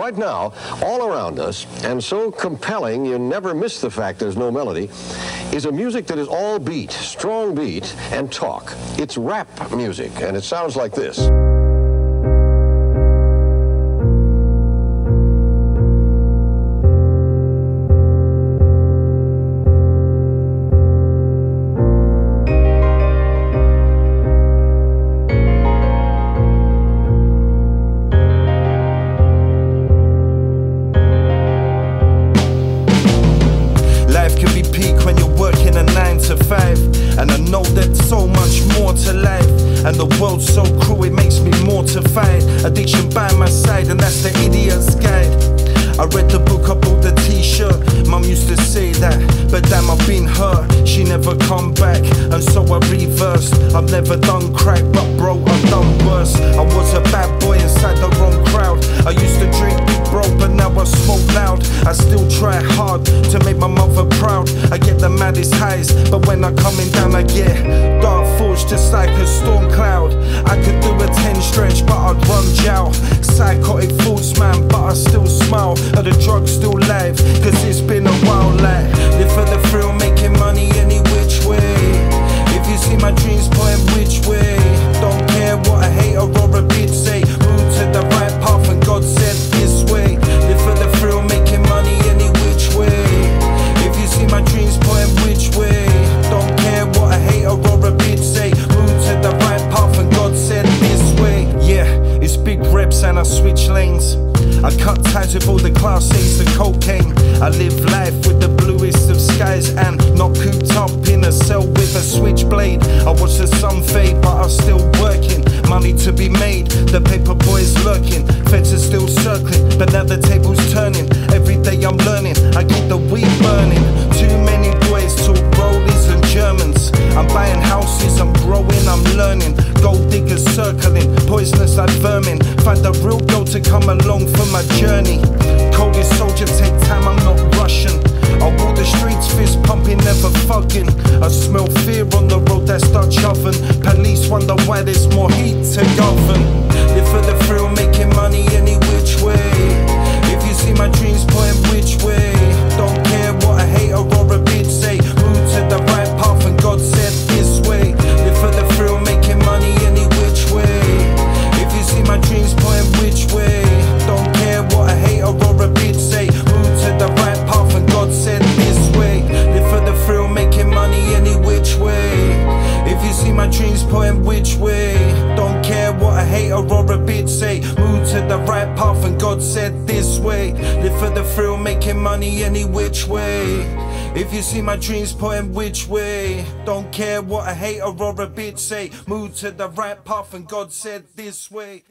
right now, all around us, and so compelling you never miss the fact there's no melody, is a music that is all beat, strong beat, and talk. It's rap music, and it sounds like this. Addiction by my side, and that's the idiot's guide. I read the book, I bought the t-shirt. Mum used to say that, but damn I've been hurt. She never come back, and so I reversed. I've never done crack, but bro I've done worse. I was a bad boy inside the wrong crowd. I used to drink big bro, but now I smoke loud. I still try hard to make my mother proud. I get the maddest highs, but when I'm coming down I get dark thoughts just like a storm but lanes I cut ties with all the class A's, cocaine. I live life with the bluest of skies and not cooped up in a cell with a switchblade. I watch the sun fade, but I'm still working. Money to be made, the paper boys lurking. Feds are still circling, but now the table's turning. Every day I'm learning, I keep the weed burning. Along for my journey. Coldest soldier, take time, I'm not rushing. I walk the streets, fist pumping, never fucking. I smell fear on the road that start shoving. Police wonder why there's more point which way. Don't care what a hater or a bitch say. Move to the right path, and God said this way. Live for the thrill, making money any which way. If you see my dreams, point which way. Don't care what a hater or a bitch say. Move to the right path, and God said this way.